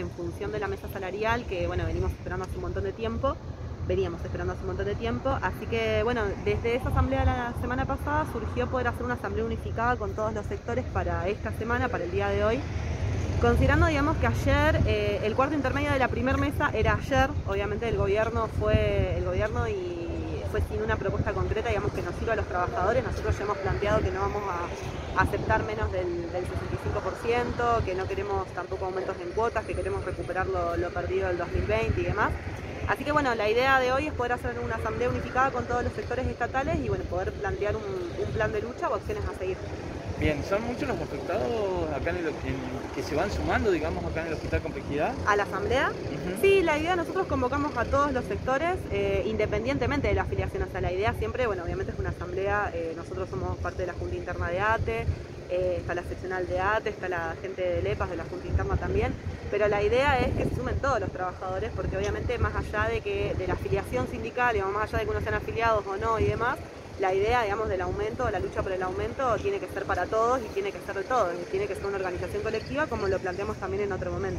en función de la mesa salarial que bueno, venimos esperando hace un montón de tiempo, veníamos esperando hace un montón de tiempo, así que bueno, desde esa asamblea la semana pasada surgió poder hacer una asamblea unificada con todos los sectores para esta semana, para el día de hoy, considerando digamos que ayer eh, el cuarto intermedio de la primera mesa era ayer, obviamente el gobierno fue el gobierno y fue sin una propuesta concreta, digamos, que nos sirva a los trabajadores. Nosotros ya hemos planteado que no vamos a aceptar menos del, 65%, que no queremos tampoco aumentos en cuotas, que queremos recuperar lo, perdido del 2020 y demás. Así que bueno, la idea de hoy es poder hacer una asamblea unificada con todos los sectores estatales y bueno, poder plantear un plan de lucha o acciones a seguir. Bien, ¿son muchos los afectados acá en el, que se van sumando, digamos, acá en el Hospital Complejidad? ¿A la asamblea? Sí, la idea, nosotros convocamos a todos los sectores, eh, independientemente de la afiliación. O sea, la idea siempre, bueno, obviamente es una asamblea, eh, nosotros somos parte de la Junta Interna de ATE, eh, está la seccional de ATE, está la gente de LEPAS, de la Junta Interna también, pero la idea es que se sumen todos los trabajadores, porque obviamente más allá de que de la afiliación sindical, digamos, más allá de que uno sean afiliados o no y demás, la idea, digamos, del aumento, la lucha por el aumento, tiene que ser para todos y tiene que ser de todos, y tiene que ser una organización colectiva como lo planteamos también en otro momento.